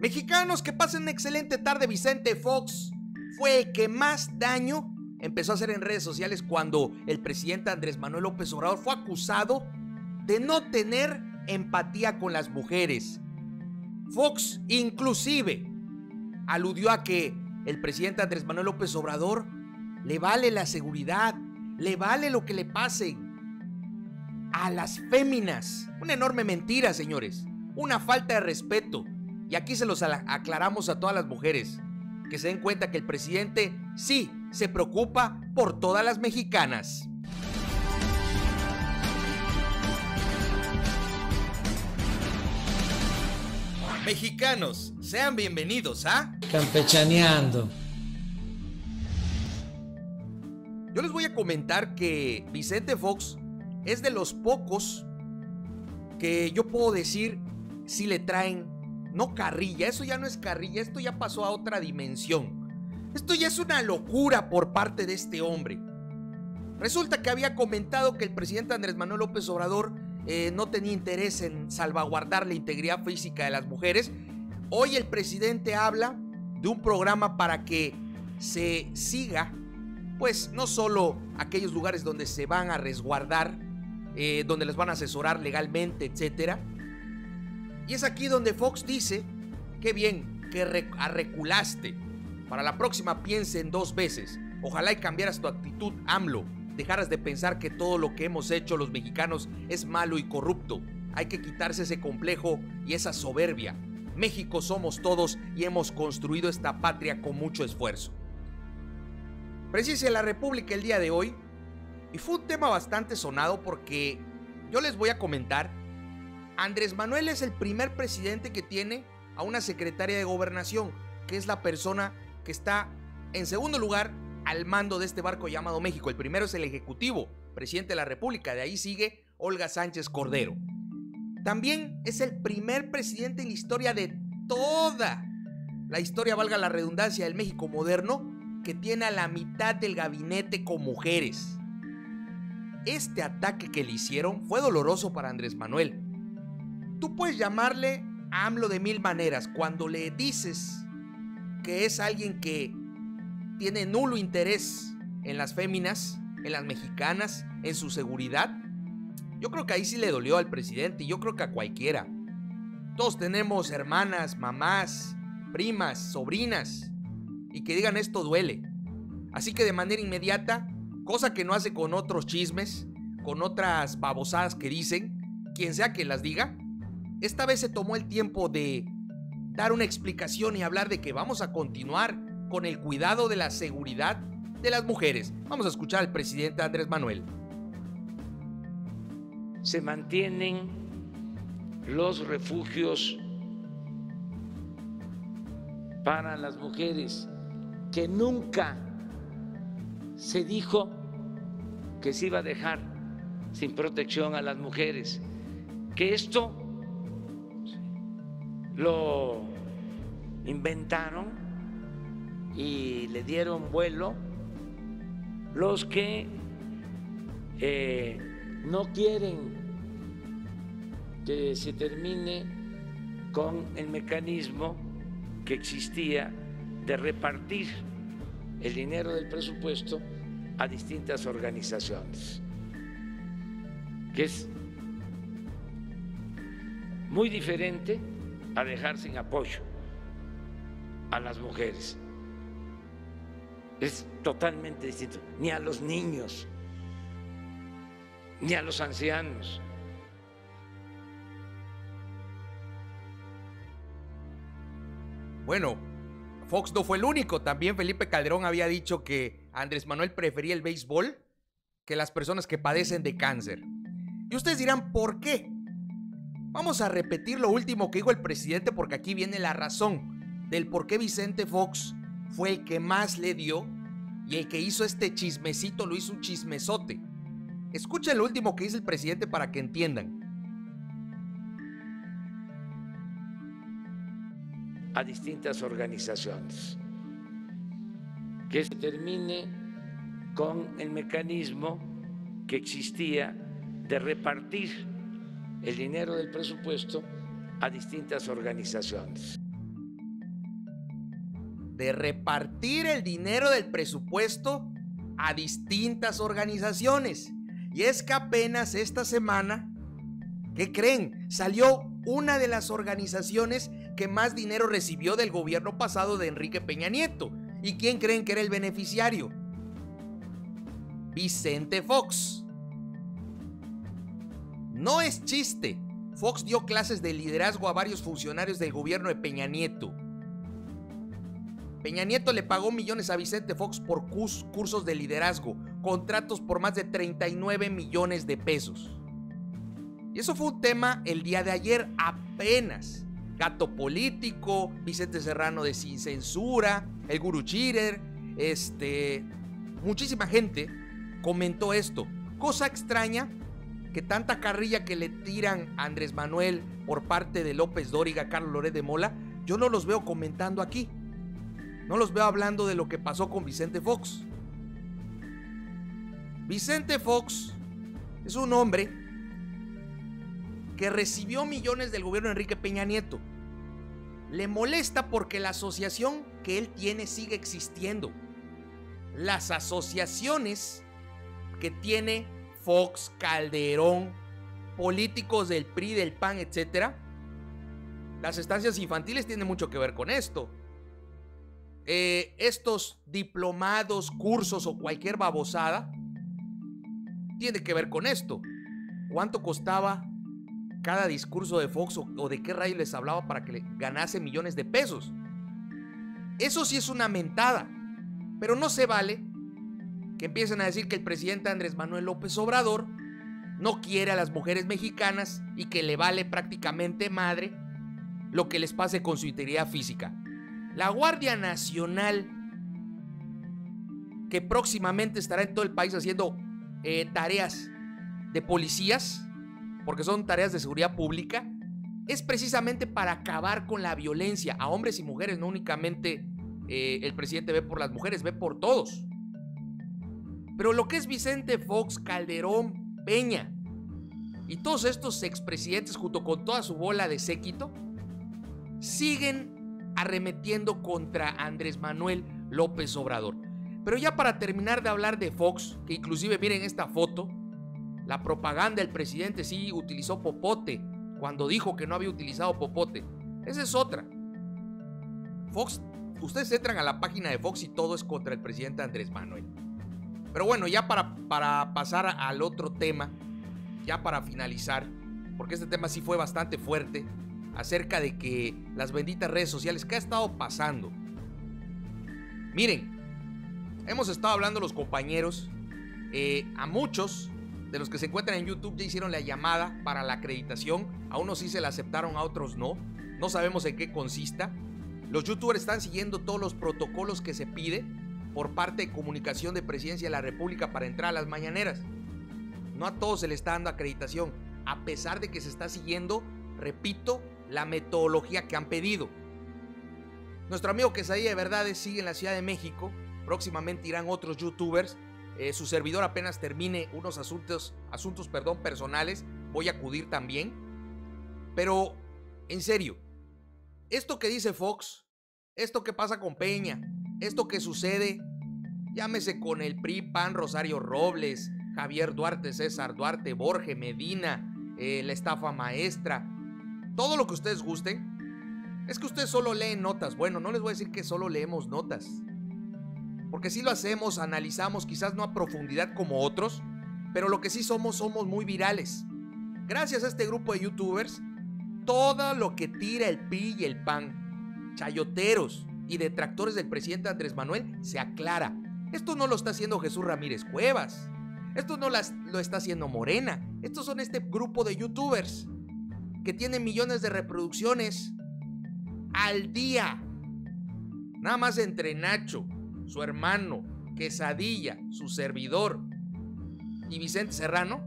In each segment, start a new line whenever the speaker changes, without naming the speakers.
Mexicanos, que pasen una excelente tarde. Vicente Fox fue el que más daño empezó a hacer en redes sociales cuando el presidente Andrés Manuel López Obrador fue acusado de no tener empatía con las mujeres. Fox inclusive aludió a que el presidente Andrés Manuel López Obrador le vale la seguridad, le vale lo que le pase a las féminas. Una enorme mentira, señores. Una falta de respeto. Y aquí se los aclaramos a todas las mujeres. Que se den cuenta que el presidente sí se preocupa por todas las mexicanas. Mexicanos, sean bienvenidos a
Campechaneando.
Yo les voy a comentar que Vicente Fox es de los pocos que yo puedo decir si le traen, no carrilla, eso ya no es carrilla, esto ya pasó a otra dimensión. Esto ya es una locura por parte de este hombre. Resulta que había comentado que el presidente Andrés Manuel López Obrador eh, no tenía interés en salvaguardar la integridad física de las mujeres. Hoy el presidente habla de un programa para que se siga, pues no solo aquellos lugares donde se van a resguardar, eh, donde les van a asesorar legalmente, etcétera. Y es aquí donde Fox dice, qué bien que arreculaste. Para la próxima piensen dos veces. Ojalá y cambiaras tu actitud, AMLO dejaras de pensar que todo lo que hemos hecho los mexicanos es malo y corrupto. Hay que quitarse ese complejo y esa soberbia. México somos todos y hemos construido esta patria con mucho esfuerzo. Precise la República el día de hoy y fue un tema bastante sonado porque yo les voy a comentar, Andrés Manuel es el primer presidente que tiene a una secretaria de gobernación, que es la persona que está en segundo lugar al mando de este barco llamado México. El primero es el Ejecutivo, presidente de la República. De ahí sigue Olga Sánchez Cordero. También es el primer presidente en la historia de toda la historia, valga la redundancia, del México moderno, que tiene a la mitad del gabinete con mujeres. Este ataque que le hicieron fue doloroso para Andrés Manuel. Tú puedes llamarle AMLO de mil maneras. Cuando le dices que es alguien que tiene nulo interés en las féminas, en las mexicanas, en su seguridad, yo creo que ahí sí le dolió al presidente y yo creo que a cualquiera. Todos tenemos hermanas, mamás, primas, sobrinas y que digan esto duele. Así que de manera inmediata, cosa que no hace con otros chismes, con otras babosadas que dicen, quien sea que las diga, esta vez se tomó el tiempo de dar una explicación y hablar de que vamos a continuar con el cuidado de la seguridad de las mujeres. Vamos a escuchar al presidente Andrés Manuel.
Se mantienen los refugios para las mujeres, que nunca se dijo que se iba a dejar sin protección a las mujeres, que esto lo inventaron y le dieron vuelo. Los que eh, no quieren que se termine con el mecanismo que existía de repartir el dinero del presupuesto a distintas organizaciones, que es muy diferente a dejar sin apoyo a las mujeres es totalmente distinto. Ni a los niños, ni a los ancianos.
Bueno, Fox no fue el único. También Felipe Calderón había dicho que Andrés Manuel prefería el béisbol que las personas que padecen de cáncer. Y ustedes dirán, ¿por qué? Vamos a repetir lo último que dijo el presidente porque aquí viene la razón del por qué Vicente Fox fue el que más le dio y el que hizo este chismecito lo hizo un chismesote. Escuchen lo último que dice el presidente para que entiendan.
A distintas organizaciones. Que se termine con el mecanismo que existía de repartir el dinero del presupuesto a distintas organizaciones.
de repartir el dinero del presupuesto a distintas organizaciones. Y es que apenas esta semana, ¿qué creen? Salió una de las organizaciones que más dinero recibió del gobierno pasado de Enrique Peña Nieto. ¿Y quién creen que era el beneficiario? Vicente Fox. No es chiste. Fox dio clases de liderazgo a varios funcionarios del gobierno de Peña Nieto. Peña Nieto le pagó millones a Vicente Fox por cursos de liderazgo, contratos por más de 39 millones de pesos. Y eso fue un tema el día de ayer apenas. Gato Político, Vicente Serrano de Sin Censura, el Guru Chirer, este, muchísima gente comentó esto. Cosa extraña que tanta carrilla que le tiran a Andrés Manuel por parte de López Dóriga, Carlos Loret de Mola, yo no los veo comentando aquí. No los veo hablando de lo que pasó con Vicente Fox. Vicente Fox es un hombre que recibió millones del gobierno de Enrique Peña Nieto. Le molesta porque la asociación que él tiene sigue existiendo. Las asociaciones que tiene Fox, Calderón, políticos del PRI, del PAN, etc. Las estancias infantiles tienen mucho que ver con esto. Eh, estos diplomados, cursos o cualquier babosada tiene que ver con esto. ¿Cuánto costaba cada discurso de Fox o, o de qué rayo les hablaba para que le ganase millones de pesos? Eso sí es una mentada, pero no se vale que empiecen a decir que el presidente Andrés Manuel López Obrador no quiere a las mujeres mexicanas y que le vale prácticamente madre lo que les pase con su integridad física. La Guardia Nacional, que próximamente estará en todo el país haciendo eh, tareas de policías, porque son tareas de seguridad pública, es precisamente para acabar con la violencia a hombres y mujeres, no únicamente eh, el presidente ve por las mujeres, ve por todos. Pero lo que es Vicente Fox, Calderón, Peña y todos estos expresidentes junto con toda su bola de séquito siguen arremetiendo contra Andrés Manuel López Obrador. Pero ya para terminar de hablar de Fox, que inclusive miren esta foto, la propaganda del presidente sí utilizó popote cuando dijo que no había utilizado popote. Esa es otra. Fox, ustedes entran a la página de Fox y todo es contra el presidente Andrés Manuel. Pero bueno, ya para, para pasar al otro tema, ya para finalizar, porque este tema sí fue bastante fuerte, acerca de que las benditas redes sociales, ¿qué ha estado pasando? Miren, hemos estado hablando los compañeros, eh, a muchos de los que se encuentran en YouTube ya hicieron la llamada para la acreditación, a unos sí se la aceptaron, a otros no, no sabemos en qué consista. Los youtubers están siguiendo todos los protocolos que se pide por parte de comunicación de presidencia de la República para entrar a las mañaneras. No a todos se le está dando acreditación, a pesar de que se está siguiendo, repito, la metodología que han pedido. Nuestro amigo Quesadilla de Verdades sigue en la Ciudad de México. Próximamente irán otros youtubers. Eh, su servidor apenas termine unos asuntos, asuntos perdón, personales. Voy a acudir también. Pero, en serio, esto que dice Fox, esto que pasa con Peña, esto que sucede, llámese con el PRI, PAN, Rosario Robles, Javier Duarte, César Duarte, Borge, Medina, eh, la estafa maestra, todo lo que ustedes gusten, es que ustedes solo leen notas. Bueno, no les voy a decir que solo leemos notas. Porque si lo hacemos, analizamos, quizás no a profundidad como otros, pero lo que sí somos, somos muy virales. Gracias a este grupo de youtubers, todo lo que tira el PRI y el PAN, chayoteros, y detractores del presidente Andrés Manuel se aclara. Esto no lo está haciendo Jesús Ramírez Cuevas. Esto no lo está haciendo Morena. Estos son este grupo de youtubers que tienen millones de reproducciones al día. Nada más entre Nacho, su hermano, Quesadilla, su servidor y Vicente Serrano,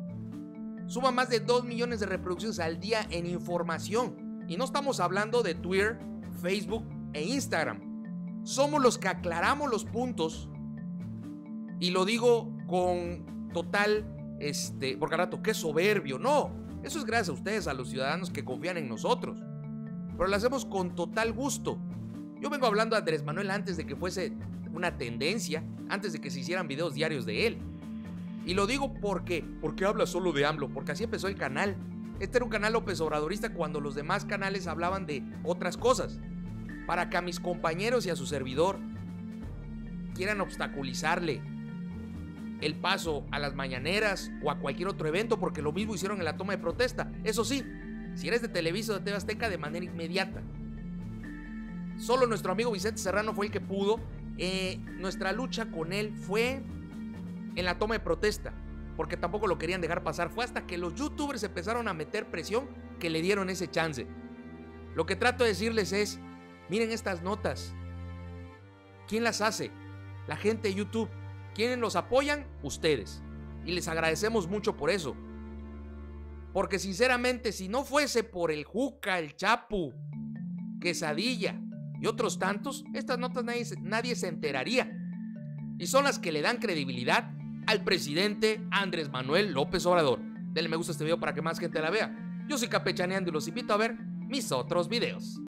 suma más de 2 millones de reproducciones al día en información. Y no estamos hablando de Twitter, Facebook e Instagram somos los que aclaramos los puntos y lo digo con total, este, porque rato, qué soberbio, no, eso es gracias a ustedes, a los ciudadanos que confían en nosotros, pero lo hacemos con total gusto. Yo vengo hablando de Andrés Manuel antes de que fuese una tendencia, antes de que se hicieran videos diarios de él. Y lo digo porque, porque habla solo de AMLO, porque así empezó el canal. Este era un canal López Obradorista cuando los demás canales hablaban de otras cosas. Para que a mis compañeros y a su servidor quieran obstaculizarle el paso a las mañaneras o a cualquier otro evento, porque lo mismo hicieron en la toma de protesta. Eso sí, si eres de Televisa o de TV Azteca, de manera inmediata. Solo nuestro amigo Vicente Serrano fue el que pudo. Eh, nuestra lucha con él fue en la toma de protesta, porque tampoco lo querían dejar pasar. Fue hasta que los youtubers empezaron a meter presión que le dieron ese chance. Lo que trato de decirles es, miren estas notas. ¿Quién las hace? La gente de YouTube. ¿Quiénes los apoyan? Ustedes. Y les agradecemos mucho por eso. Porque sinceramente, si no fuese por el Juca, el Chapu, Quesadilla y otros tantos, estas notas nadie, nadie se enteraría. Y son las que le dan credibilidad al presidente Andrés Manuel López Obrador. Denle me gusta a este video para que más gente la vea. Yo soy Capechaneando y los invito a ver mis otros videos.